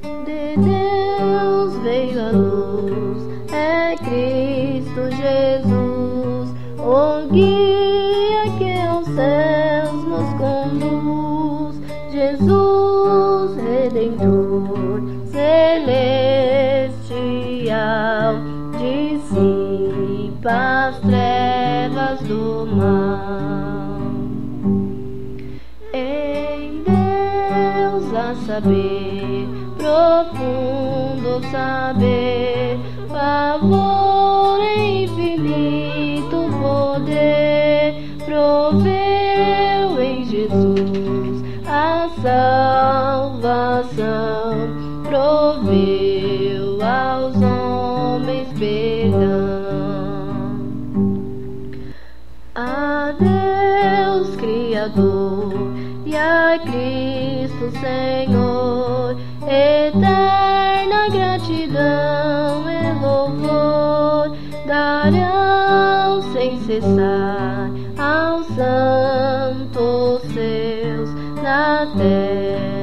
De Deus veio a luz, é Cristo Jesus, o guia que aos céus nos conduz. Jesus Redentor celestial, dissipa as trevas do mal. Deus a saber, profundo saber, favor infinito poder, proveu em Jesus a salvação, proveu aos homens perdão. A Deus Criador e a Cristo Senhor, eterna gratidão e louvor darão sem cessar aos santos seus na terra